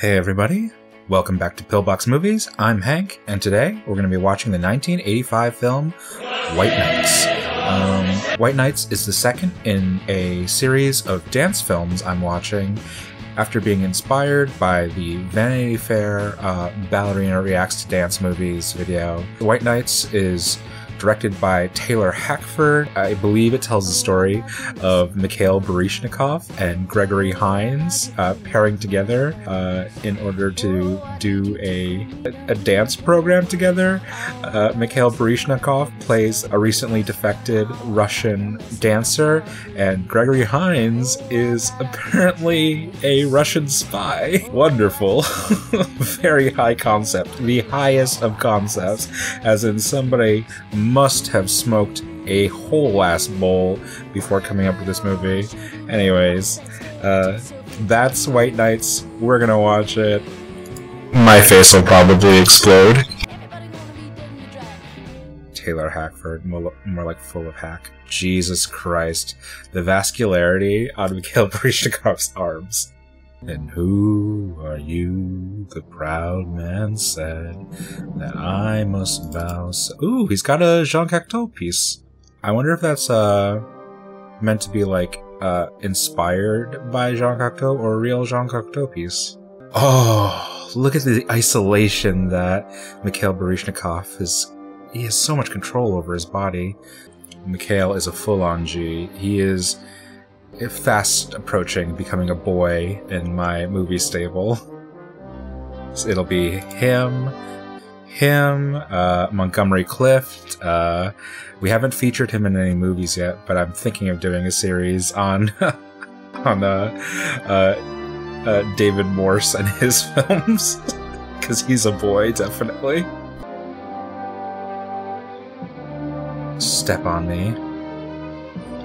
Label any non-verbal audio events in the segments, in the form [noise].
Hey everybody, welcome back to Pillbox Movies. I'm Hank, and today we're going to be watching the 1985 film White Nights. Um, White Nights is the second in a series of dance films I'm watching after being inspired by the Vanity Fair uh, Ballerina Reacts to Dance Movies video. White Nights is directed by Taylor Hackford. I believe it tells the story of Mikhail Baryshnikov and Gregory Hines uh, pairing together uh, in order to do a, a dance program together. Uh, Mikhail Baryshnikov plays a recently defected Russian dancer, and Gregory Hines is [laughs] apparently a Russian spy. [laughs] Wonderful. [laughs] Very high concept. The highest of concepts, as in somebody must have smoked a whole ass bowl before coming up with this movie. Anyways, uh, that's White Nights. We're gonna watch it. My face will probably explode. Taylor Hackford, more, like full of hack. Jesus Christ. The vascularity on [laughs] Mikhail Baryshnikov's arms. And who are you? The proud man said that I must bow. So Ooh, he's got a Jean Cocteau piece. I wonder if that's uh meant to be like uh inspired by Jean Cocteau or a real Jean Cocteau piece. Oh, look at the isolation that Mikhail Baryshnikov is. He has so much control over his body. Mikhail is a full-on G. He is fast approaching becoming a boy in my movie stable. So it'll be him, him, uh, Montgomery Clift. Uh, we haven't featured him in any movies yet, but I'm thinking of doing a series on [laughs] on uh, uh, uh, David Morse and his [laughs] films because he's a boy, definitely. Step on me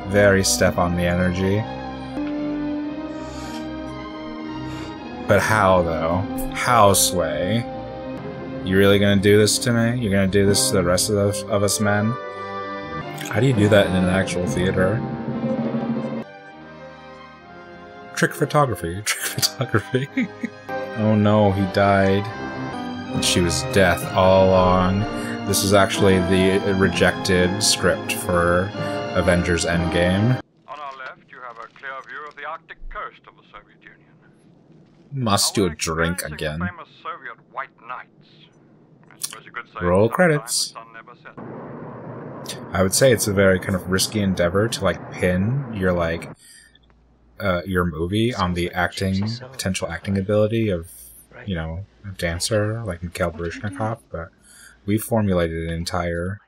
very step on the energy. But how, though? How, Sway? You really gonna do this to me? You're gonna do this to the rest of, us, of us men? How do you do that in an actual theater? Trick photography. [laughs] Trick photography. [laughs] oh no, he died. And she was death all along. This is actually the rejected script for Avengers Endgame. On our left, you have a clear view of the Arctic coast of the Soviet Union. Must do a drink again. Famous Soviet White Nights. I suppose you could say Roll it's the time credits. the sun never set. I would say it's a very kind of risky endeavor to like pin your like uh, your movie on the acting potential acting ability of you know a dancer like Mikhail Baryshnikov, but we formulated an entire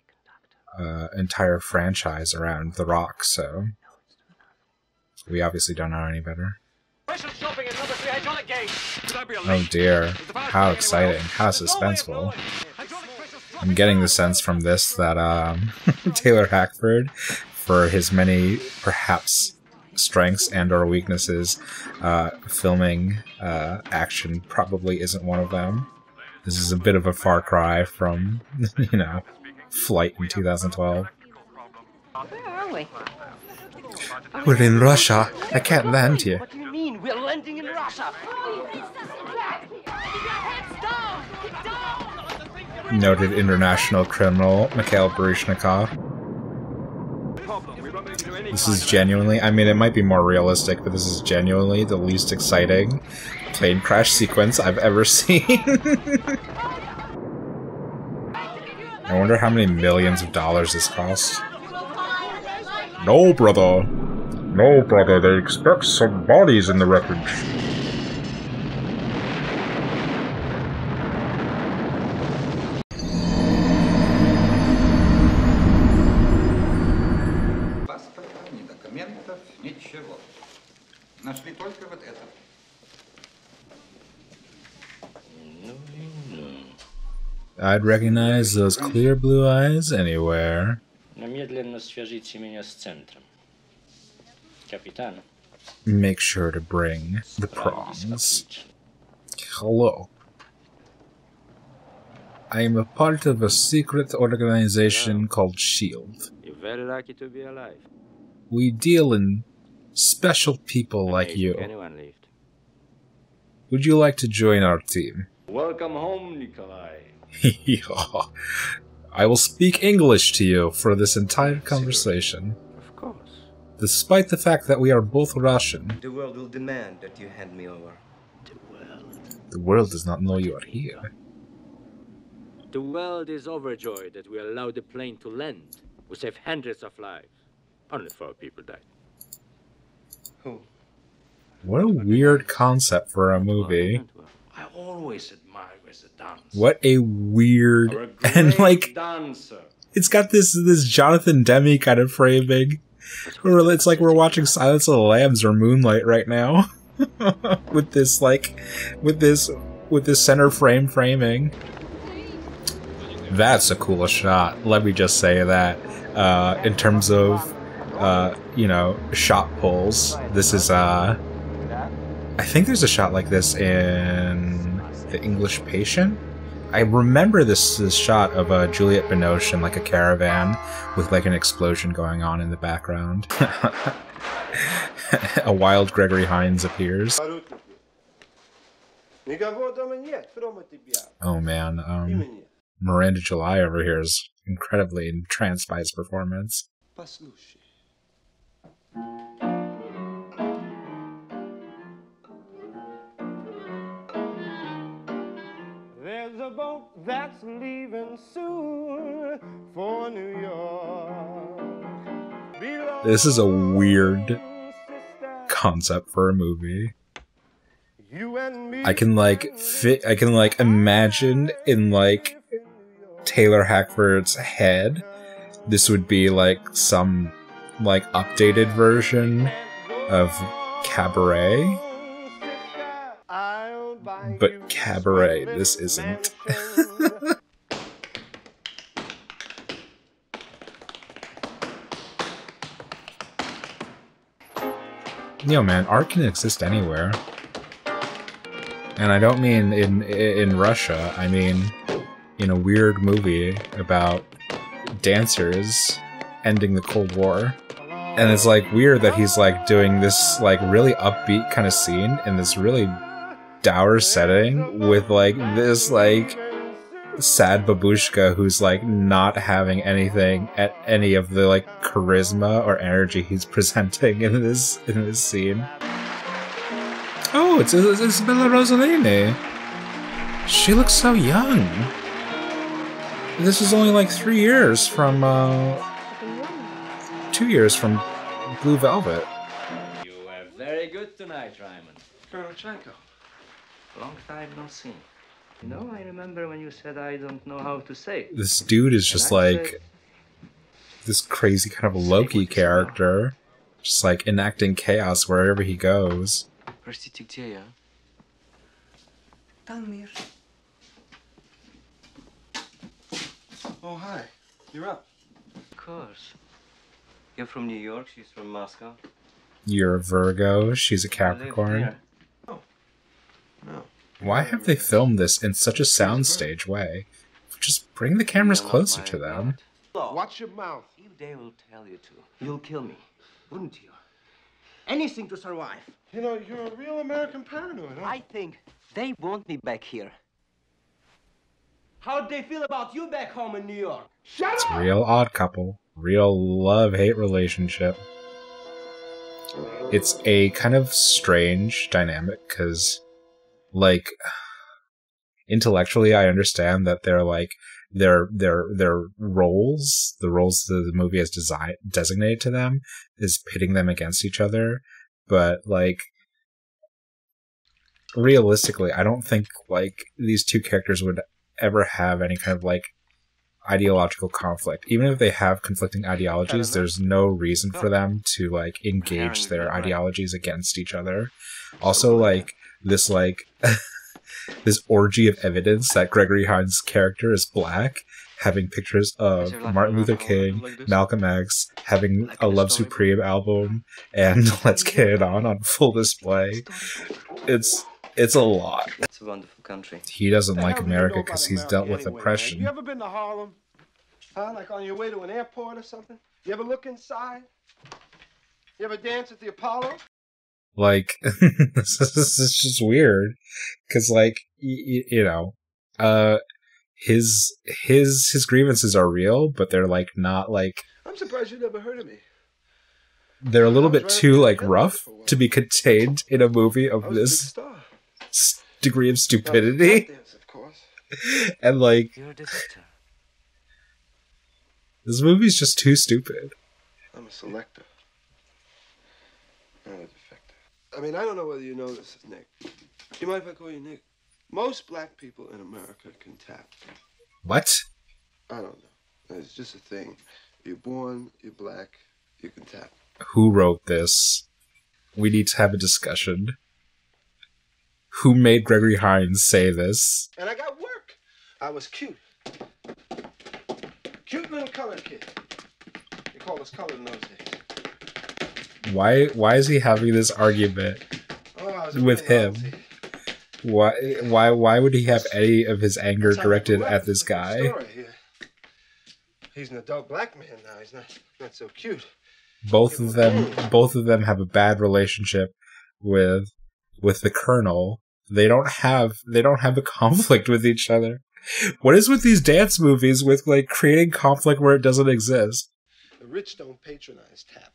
uh, entire franchise around The Rock, so we obviously don't know any better. Oh dear, how exciting, how suspenseful. I'm getting the sense from this that um, [laughs] Taylor Hackford, for his many perhaps strengths and or weaknesses, uh, filming uh, action probably isn't one of them. This is a bit of a far cry from, [laughs] you know, Flight in 2012. Where are we? We're in Russia. I can't land here. What do you mean? We're landing in Russia. Noted international criminal Mikhail Baryshnikov. This is genuinely, I mean, it might be more realistic, but this is genuinely the least exciting plane crash sequence I've ever [laughs] seen. I wonder how many millions of dollars this cost. No, brother. No, brother, they expect some bodies in the wreckage. I'd recognize those clear blue eyes anywhere. Немедленно свяжите меня с центром. Капитан. Make sure to bring the prongs. Hello. I am a part of a secret organization called SHIELD. You're very lucky to be alive. We deal in special people like Amazing you. Anyone lived. Would you like to join our team? Welcome home, Nikolai. [laughs] I will speak English to you for this entire conversation, Of course. despite the fact that we are both Russian. The world will demand that you hand me over. The world The world does not know you are here. The world is overjoyed that we allowed the plane to land. We saved hundreds of lives. Only four people died. Who? What a weird concept for a movie. Oh, Always admired the dance. What a weird a [laughs] and like dancer. it's got this this Jonathan Demme kind of framing. Where it's like we're watching Silence of the Lambs or Moonlight right now. [laughs] with this like with this with this center frame framing. That's a cool shot. Let me just say that. Uh, in terms of uh, you know, shot pulls. This is uh I think there's a shot like this in The English Patient. I remember this, this shot of uh, Juliette Binoche in like a caravan with like an explosion going on in the background. [laughs] a wild Gregory Hines appears. Oh man, um, Miranda July over here is incredibly entranced by his performance. A boat that's leaving soon for New York. Below This is a weird concept for a movie. you and me I can like fit, I can like imagine in like Taylor Hackford's head, this would be like some like updated version of Cabaret. But Cabaret, this isn't. [laughs] Yo, man, art can exist anywhere. And I don't mean in in Russia. I mean in a weird movie about dancers ending the Cold War. And it's like weird that he's like doing this like really upbeat kind of scene in this really dour setting with like this like sad babushka who's like not having anything at any of the like charisma or energy he's [laughs] presenting in this in this scene. Oh, it's, it's Isabella Rossellini. She looks so young. This is only like three years from uh, two years from Blue Velvet. You were very good tonight, Raymond. Colonel Chaiko. Long time no see. You know, I remember when you said I don't know how to say. This dude is just And I like said, this crazy kind of Loki character, just like enacting chaos wherever he goes. Простите, где я? Там Oh, hi. You're up. Of course. You're from New York, she's from Moscow. You're a Virgo, she's a I live Capricorn. here. No. Why have they filmed this in such a soundstage way? Just bring the cameras closer to them. Watch your mouth. If they will tell you to, you'll kill me, wouldn't you? Anything to survive. You know, you're a real American paranoid, huh? I think they want me back here. How'd they feel about you back home in New York? Shut It's up! real odd couple, real love hate relationship. It's a kind of strange dynamic because, like, intellectually, I understand that they're like their their their roles, the roles that the movie has design designated to them, is pitting them against each other. But like, realistically, I don't think like these two characters would ever have any kind of like ideological conflict. Even if they have conflicting ideologies, there's no reason for them to like engage their ideologies against each other. Also, like this like [laughs] this orgy of evidence that Gregory Hines' character is black, having pictures of Martin Luther King, Malcolm X, having a Love Supreme album, and [laughs] Let's Get It On on full display. It's it's a lot. It's a wonderful country. He doesn't What the like hell do you America because he's America dealt with anyway, man? oppression. You ever been to Harlem? Huh? Like on your way to an airport or something? You ever look inside? You ever dance at the Apollo? Like [laughs] this is just weird because like y- y- you know, uh, his his his grievances are real, but they're like not like I'm surprised you never heard of me. they're a little bit too like rough for a while. to be contained in a movie of a this degree of stupidity of course. [laughs] and like You're the doctor. this movie's just too stupid. I'm a selector. Not a defector. I mean, I don't know whether you know this, Nick. Do You mind if I call you Nick? Most black people in America can tap. What? I don't know. It's just a thing. You're born, you're black, you can tap. Who wrote this? We need to have a discussion. Who made Gregory Hines say this? And I got work. I was cute. Cute little colored kid. They called us colored in those days. Why why is he having this argument? Oh, With him. Why why why would he have any of his anger That's how I directed at this guy? He's an adult black man now. He's not not so cute. Both of them both of them have a bad relationship with with the colonel. They don't have they don't have a [laughs] conflict with each other. What is with these dance movies with like creating conflict where it doesn't exist? The rich don't patronize tap.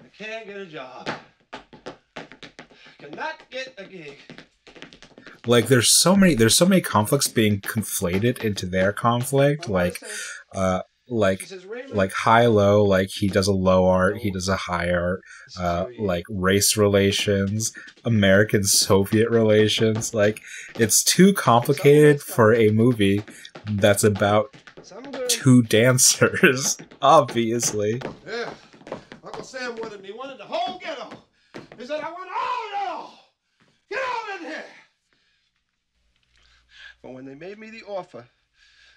I can't get a job. Cannot get a gig. Like there's so many there's so many conflicts being conflated into their conflict. Like uh like says, like high low like he does a low art he does a high art uh who he is. like race relations american soviet relations like it's too complicated for a movie that's about two dancers [laughs] obviously Yeah. Sam wanted me, wanted the whole ghetto. He said, I want all of y'all. Get all in here. But when they made me the offer,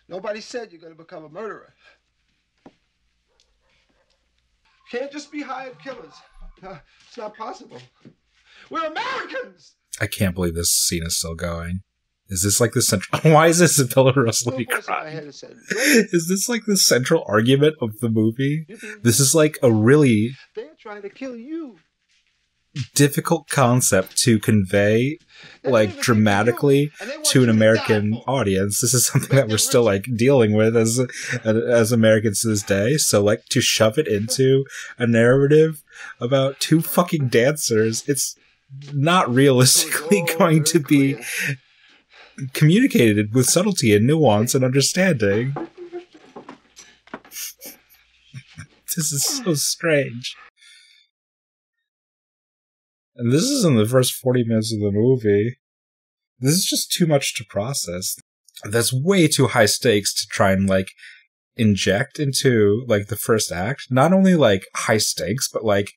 nobody said you're going to become a murderer. Can't just be hired killers. [laughs] It's not possible. We're Americans. i can't believe this scene is still going is this like the central [laughs] why is Little voice crying head that said, "Raymond, is this like the central argument of the movie this is like a really they're trying to kill you. difficult concept to convey like dramatically you, and they want to an American audience. This is something that we're still like dealing with as as Americans to this day. So like to shove it into a narrative about two fucking dancers, it's not realistically It was all going [laughs] to be. Communicated with subtlety and nuance and understanding. this is so strange. And this is in the first 40 minutes of the movie. This is just too much to process. That's way too high stakes to try and like inject into like the first act. Not only like high stakes, but like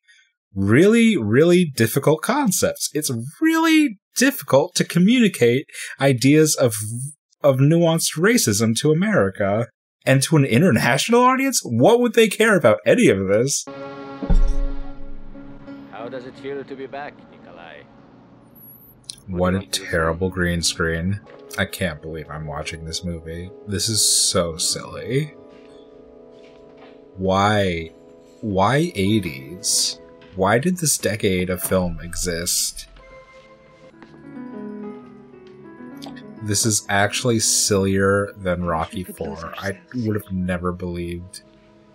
really, really difficult concepts. It's really difficult to communicate ideas of of nuanced racism to America and to an international audience. What would they care about any of this? How does it feel to be back, Nikolai? What a terrible green screen. I can't believe I'm watching this movie. This is so silly. Why? Why 80s? Why did this decade of film exist? This is actually sillier than Rocky 4. I would have never believed.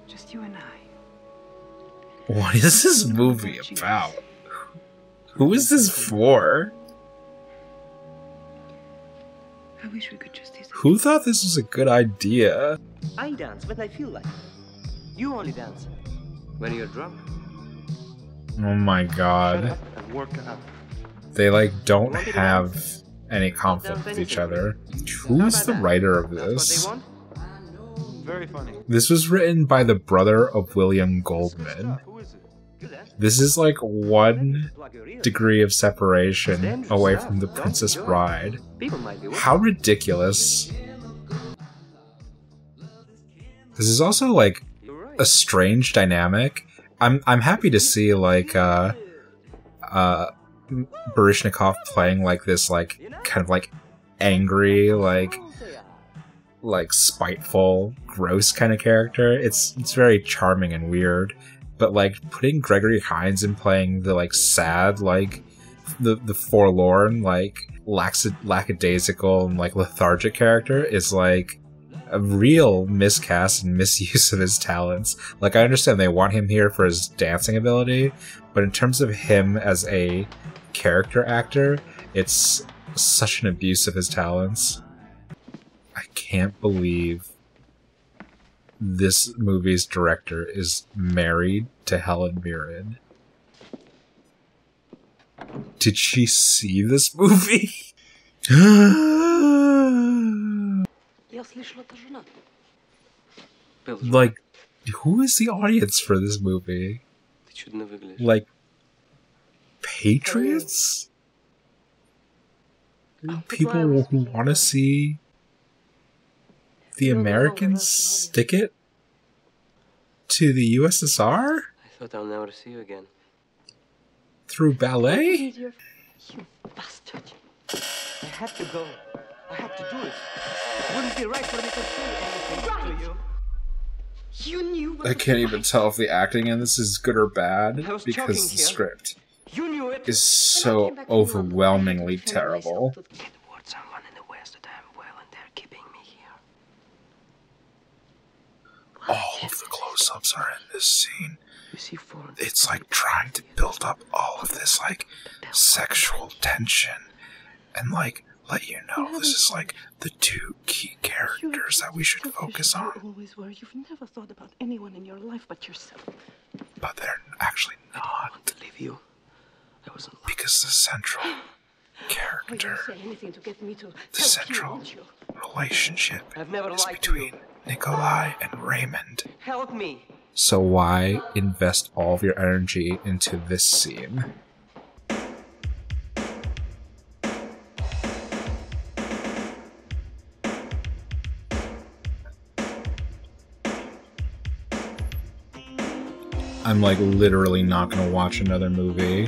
Just you and I. What is this movie about? Who is this for? I wish we could just Who thought this was a good idea? I dance when I feel like. You only dance. When you're drunk. Oh my god. and work it out. They like don't have any conflict with each other. Who's the writer of That's what they this? Very funny. This was written by the brother of William Goldman. Who is it? You dance. This is like one Like a real- degree of separation away from the Princess Bride. People might be How ridiculous. This is also like a strange dynamic. I'm I'm happy to see like uh uh Baryshnikov playing like this like kind of like angry like like spiteful gross kind of character. It's it's very charming and weird. but like putting Gregory Hines in playing the like sad, like the the forlorn, like lax- lackadaisical and like lethargic character is like a real miscast and misuse of his talents. Like I understand they want him here for his dancing ability, but in terms of him as a character actor, it's such an abuse of his talents. I can't believe this movie's director is married to Helen Mirren. Did she see this movie? [gasps] [gasps] [gasps] Я слышала, это жена. like, who is the audience for this movie? Ты чудно выглядишь. Like, patriots? People who want to see the Americans stick it to the USSR I thought I'll never see you again. through ballet? You bastard. I had to go. I had to do it. Wouldn't be right for me to say anything to you. You knew what I can't even tell if the acting in this is good or bad because the here. script You knew it. is so overwhelmingly terrible. Get word someone in the West that I'm well and they're keeping me here. All of the close ups are in this scene. You see foreign. It's like trying to build up all of this like sexual tension and like let you know this is like the two key characters that we should focus on. You on, always were. You've never thought about anyone in your life but yourself. but they're actually not to leave you. I was in love. because the central [gasps] Oh, character, say anything to get me to the help you, central you? relationship I've never is liked you. between Nikolai and Raymond. Help me. So why invest all of your energy into this scene? I'm like literally not gonna watch another movie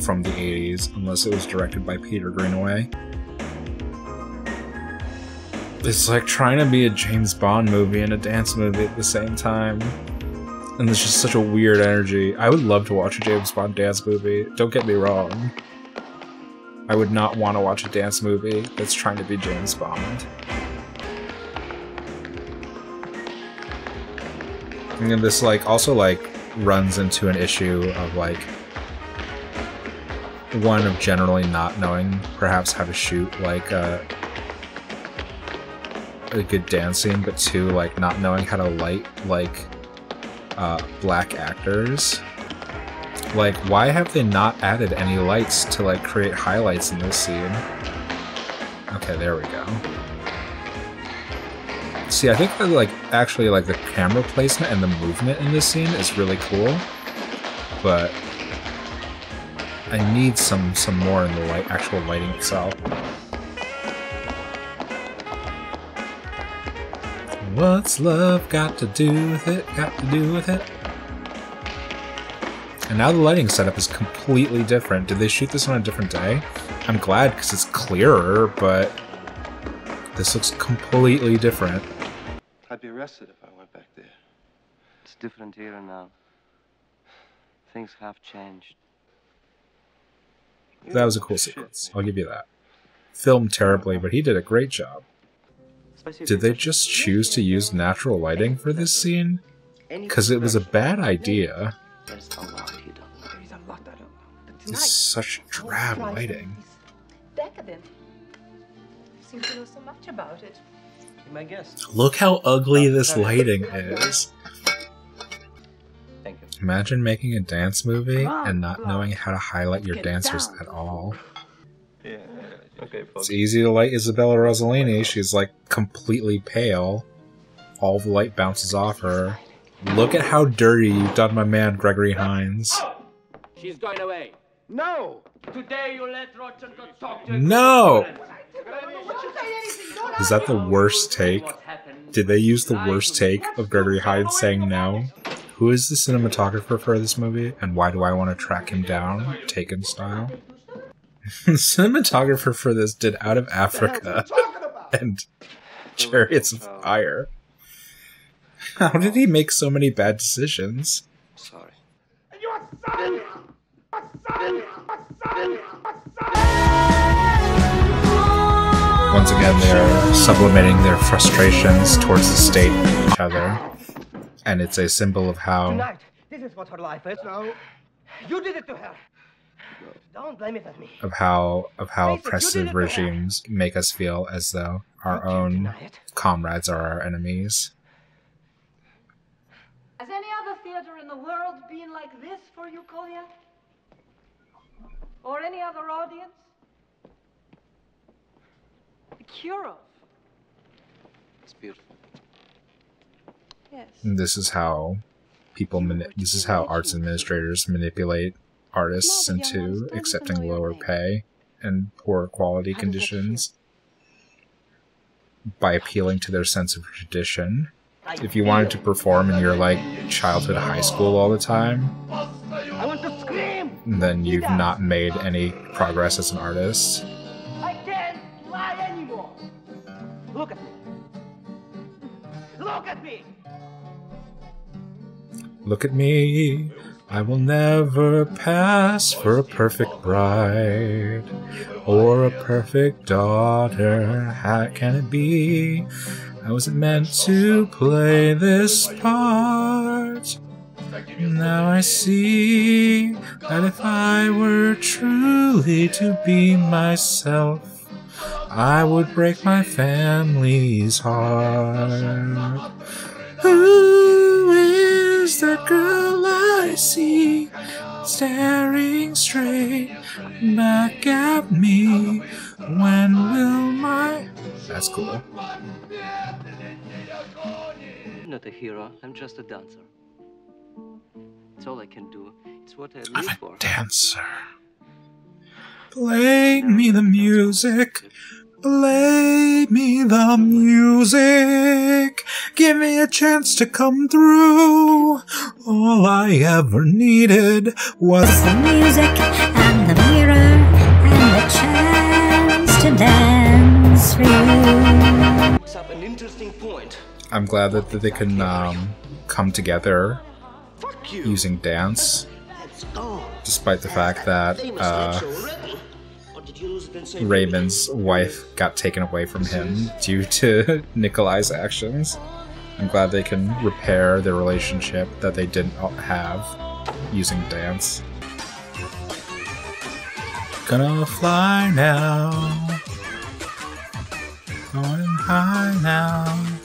from the 80s unless it was directed by Peter Greenaway. It's like trying to be a James Bond movie and a dance movie at the same time. And it's just such a weird energy. I would love to watch a James Bond dance movie. Don't get me wrong. I would not want to watch a dance movie that's trying to be James Bond. And this like also like runs into an issue of like one of generally not knowing perhaps how to shoot like a a good dancing, but two like not knowing how to light like uh, black actors. Like, why have they not added any lights to like create highlights in this scene? Okay, there we go. See, I think that like actually like the camera placement and the movement in this scene is really cool, but I need some some more in the light actual lighting itself. What's love got to do with it? Got to do with it? And now the lighting setup is completely different. Did they shoot this on a different day? I'm glad because it's clearer, but this looks completely different. I'd be arrested if I went back there. It's different here now. Things have changed. That was a cool sequence. I'll give you that. Filmed terribly, but he did a great job. Did they just choose to use natural lighting for this scene? Because it was a bad idea. There's a lot you don't. There is a lot I don't know. But It's such drab lighting. decadent. You seem to know so much about it. Be my guest. Look how ugly oh, this lighting [laughs] is. Thank you. Imagine making a dance movie and not knowing how to highlight your dancers at all. Yeah. Okay, It's easy to light Isabella Rossellini. She's like completely pale. All the light bounces off her. Look at how dirty you've done my man Gregory Hines. She's going away. No! Today you let Rodchenko talk to No! Is that the worst take? Did they use the worst take of Gregory Hines saying no? Who is the cinematographer for this movie, and why do I want to track him down, Taken style? [laughs] the cinematographer for this did Out of Africa and Chariots of Fire. How did he make so many bad decisions? Once again, they're sublimating their frustrations towards the state and each other. And it's a symbol of how Tonight, this is what her life is. No. You did it to her. Don't blame it on me. of how of how Face it, you did oppressive it to her. regimes make us feel as though our own comrades are our enemies. Has any other theater in the world been like this for you, Kolya? Or any other audience? Kirov. It's beautiful. Yes. This is how people mani- this is how arts administrators manipulate artists No, but young ones into accepting even know your lower name. pay and poor quality How conditions by appealing to their sense of tradition. If you wanted to perform in your like childhood high school all the time, I want to scream. then you've not made any progress as an artist. Look at me. Look at me. I will never pass for a perfect bride or a perfect daughter. How can it be? I wasn't meant to play this part. Now I see that if I were truly to be myself, I would break my family's heart. Who is that girl I see staring straight back at me? When will my. That's cool. I'm not a hero. I'm just a dancer. It's all I can do. It's what I I'm a for. dancer. Play me the music. Play me the music. Give me a chance to come through. All I ever needed was the music and the mirror and the chance to dance for you. An interesting point. I'm glad that, that they can um, come together using dance, despite the fact that uh, Raymond's wife got taken away from him due to [laughs] Nikolai's actions. I'm glad they can repair the relationship that they didn't have using dance. Gonna fly now. Going high now.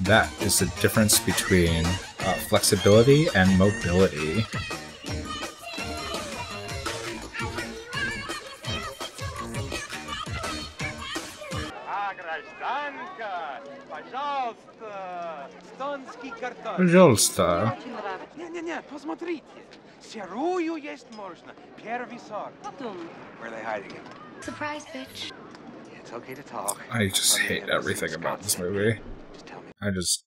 That is the difference between uh, flexibility and mobility. гражданка, пожалуйста, стонский картофель. Пожалуйста. Очень нравится. Не-не-не, посмотрите. Сырую есть можно. Первый сорт. Потом. Where are they hiding it? Surprise, bitch. It's okay to talk. I just hate everything about this movie. Just tell me. I just.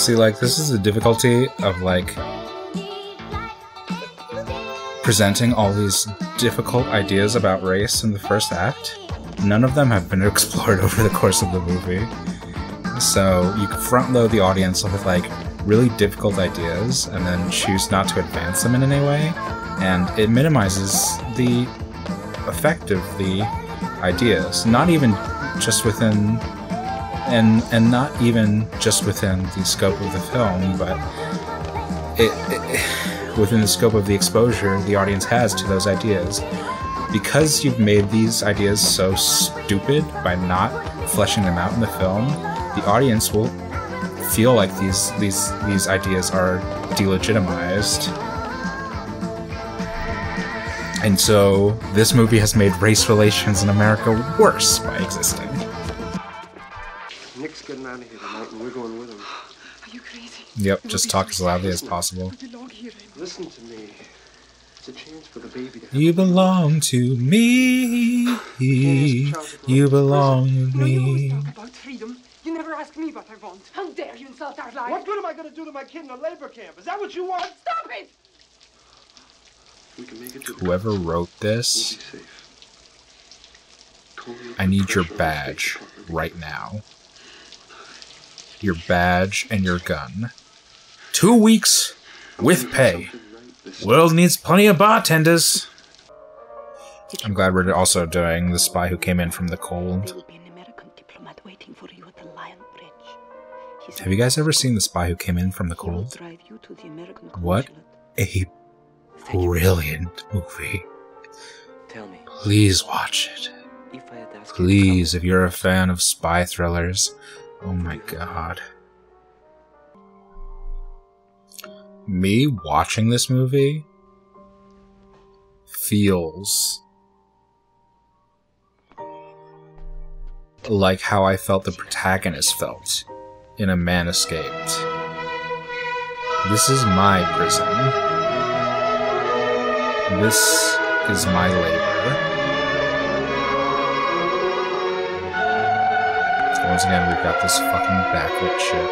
See, like, this is the difficulty of, like, presenting all these difficult ideas about race in the first act. None of them have been [laughs] explored over the course of the movie. So you front load the audience with like really difficult ideas and then choose not to advance them in any way, and it minimizes the effect of the ideas. Not even just within and and not even just within the scope of the film, but it, it within the scope of the exposure the audience has to those ideas. Because you've made these ideas so stupid by not fleshing them out in the film, the audience will feel like these these these ideas are delegitimized. And so this movie has made race relations in America worse by existing. We're going with him. Are you crazy? Yep, just talk as loudly as possible. We belong here. Listen to me. It's a chance for the baby to have You belong to me. You belong to No, you always me. talk about freedom. You never ask me what I want. How dare you insult our lives? What good am I going to do to my kid in a labor camp? Is that what you want? Stop it! We can make it to the Whoever wrote this, We'll be safe. Totally I need your professional badge State Department. right now. Your badge and your gun. Two weeks with pay. Something right this World needs plenty of bartenders. I'm glad we're also doing The Spy Who Came In from the Cold. will be an American diplomat waiting for you at the Lion Bridge. He's Have you guys ever seen The Spy Who Came In from the Cold? drive you to the American What? A brilliant movie. Tell me, Please watch it. if I had asked you to Please, if you're a fan of spy thrillers. Oh my god. Me watching this movie feels like how I felt the protagonist felt in A Man Escaped. This is my prison. This is my labor. Once again, we've got this fucking backlit shit.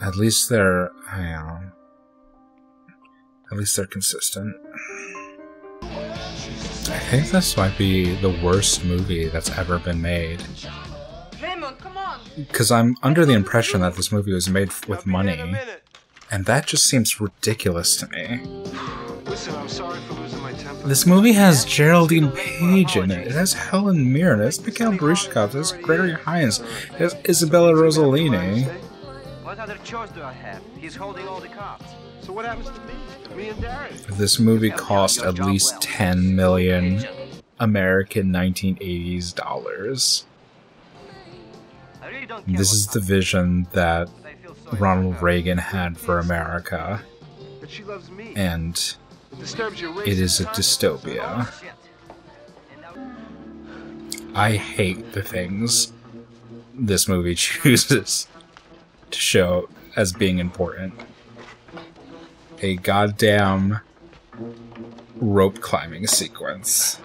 At least they're, I don't know. At least they're consistent. I think this might be the worst movie that's ever been made. Raymond, come on! Because I'm under the impression that this movie was made with I'll be there in a money, and that just seems ridiculous to me. Listen, I'm sorry for losing my temper. This movie has Geraldine Page in it. It has Helen Mirren. It has Mikhail Baryshnikov. It has Gregory Hines. It has Isabella Rossellini. What other choice do I have? He's holding all the cards. So what happens to me? Me and Darren? This movie cost at least 10 million American 1980s dollars. I really don't care This is the vision that I feel sorry Ronald. Reagan had for America, But she loves me. and It is a dystopia. I hate the things this movie [laughs] chooses to show as being important. A goddamn rope climbing sequence.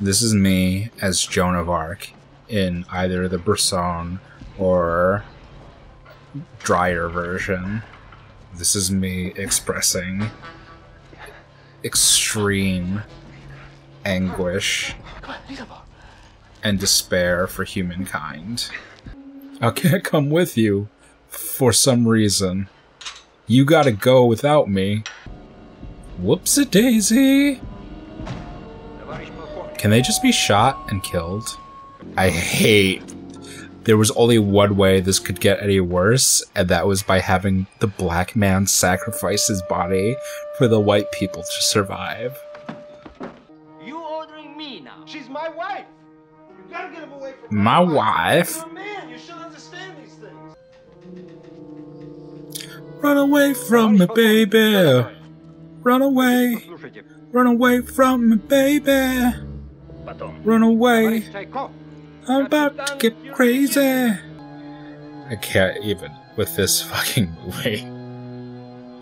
This is me as Joan of Arc in either the Bresson or Dreyer version. This is me expressing extreme anguish and despair for humankind. I can't come with you for some reason. You gotta go without me. Whoopsie daisy. Can they just be shot and killed? I hate. There was only one way this could get any worse, and that was by having the black man sacrifice his body for the white people to survive. You ordering me now? She's my wife. You gotta get him away from My wife? You're a man. You should understand these things. Run away from me, baby. Run away. Run away from me, baby. Run away. I'm about to get crazy. I can't even with this fucking [laughs] movie.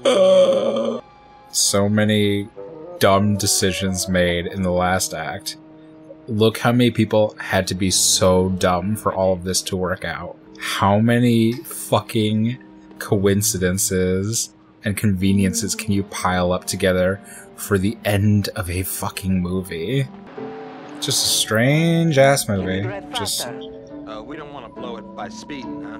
Ugh. so many dumb decisions made in the last act. Look how many people had to be so dumb for all of this to work out. How many fucking coincidences and conveniences can you pile up together for the end of a fucking movie? Just a strange ass movie. Just Uh, we don't want to blow it by speeding, huh?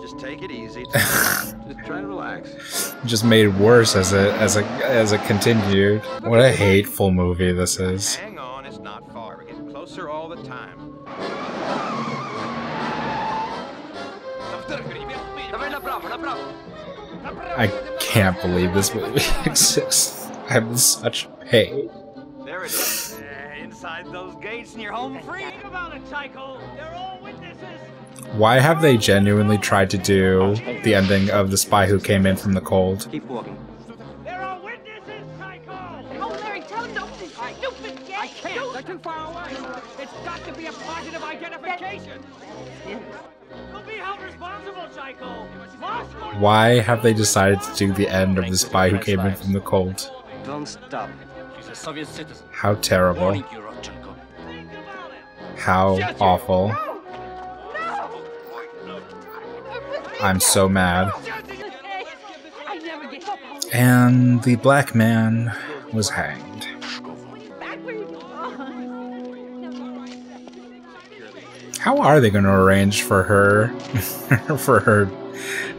Just take it easy. [laughs] Just try to relax. just made worse as it as it as it continued. What a hateful movie this is. Hang on, it's not far. We're getting closer all the time. I can't believe this movie [laughs] exists. I'm in such pain. There it is. Those gates and you're home free. Think about it, Chaiko. They're all witnesses. Why have they genuinely tried to do the ending of The Spy Who Came In from the Cold? Keep walking. There are witnesses, Chaiko. too far away. It's got to be a positive identification. You'll be held responsible, Chaiko. Moscow. Why have they decided to do the end of the spy who came in from the cold? Don't stop. She's a Soviet citizen. How terrible. Warning you, Rodchenko. How awful. I'm so mad. I never get up. And the black man was hanged. Back where you belong. How are they going to arrange for her [laughs] for her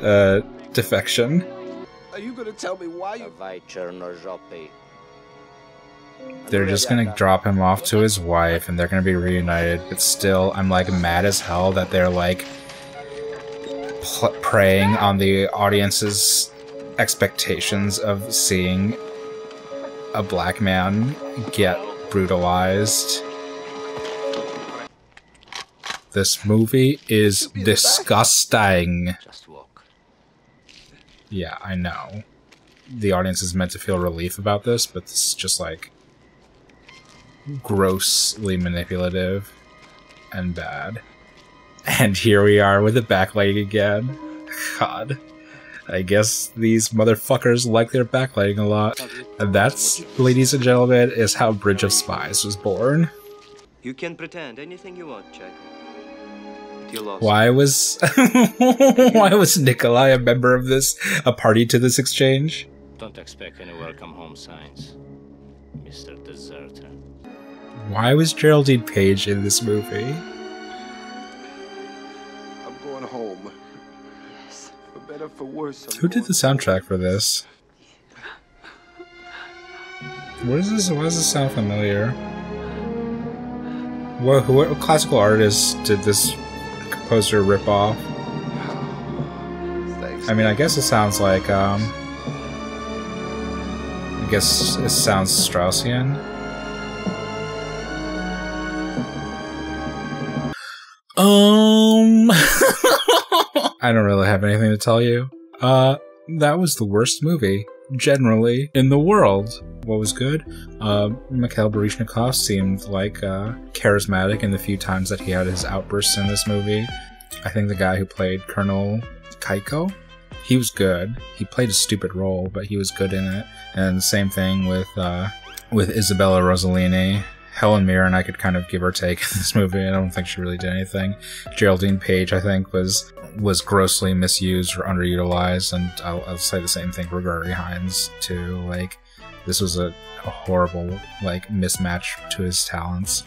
uh, defection? Are you gonna tell me why you? They're just going to drop him off to his wife and they're going to be reunited. But still, I'm like mad as hell that they're like preying on the audience's expectations of seeing a black man get brutalized. This movie is disgusting. Yeah, I know. The audience is meant to feel relief about this, but this is just like grossly manipulative and bad. And here we are with the backlighting again. God. I guess these motherfuckers like their backlighting a lot. And that's, ladies and gentlemen, is how Bridge of Spies was born. You can pretend anything you want, Jack. Why was [laughs] why was Nikolai a member of this a party to this exchange? Don't expect any welcome home signs, Mr. Deserter. Why was Geraldine Page in this movie? I'm going home. For better, for worse. I'm Who did the soundtrack for this? What is this? Why does this sound familiar? What, what classical artist did this composer rip off? Thanks. I mean, I guess it sounds like, um... I guess it sounds Straussian. Um... [laughs] I don't really have anything to tell you. Uh, that was the worst movie, generally, in the world. What was good? Uh, Mikhail Baryshnikov seemed like uh, charismatic in the few times that he had his outbursts in this movie. I think the guy who played Colonel Chaiko, he was good. He played a stupid role, but he was good in it. And same thing with uh, with Isabella Rossellini. Helen Mirren, I could kind of give or take [laughs] in this movie. I don't think she really did anything. Geraldine Page, I think, was was grossly misused or underutilized, and I'll, I'll say the same thing for Gregory Hines too. Like, this was a, a horrible like mismatch to his talents.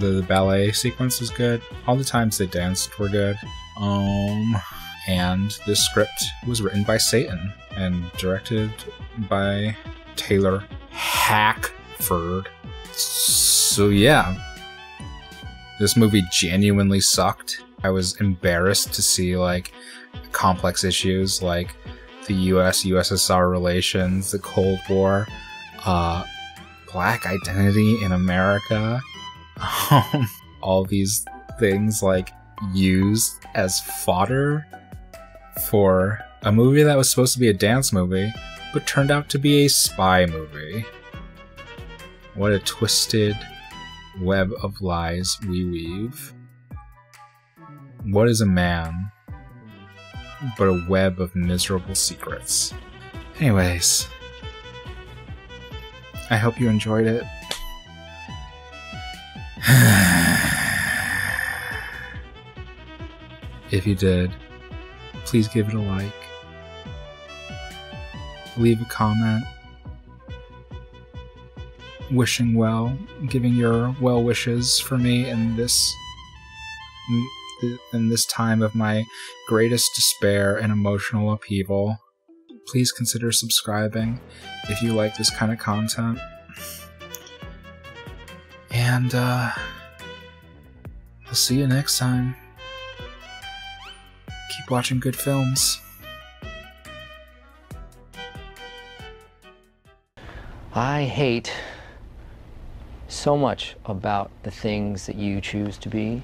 The, the ballet sequence is good. All the times they danced were good. Um, and this script was written by Satan and directed by Taylor Hackford. So yeah, this movie genuinely sucked. I was embarrassed to see like complex issues like the US USSR relations, the Cold War, uh, black identity in America, [laughs] um, all these things like used as fodder for a movie that was supposed to be a dance movie, but turned out to be a spy movie. What a twisted web of lies we weave. What is a man but a web of miserable secrets? Anyways, I hope you enjoyed it. [sighs] if you did, please give it a like. Leave a comment. Wishing well, giving your well wishes for me in this in this time of my greatest despair and emotional upheaval. Please consider subscribing if you like this kind of content. And uh I'll see you next time. Keep watching good films. I hate so much about the things that you choose to be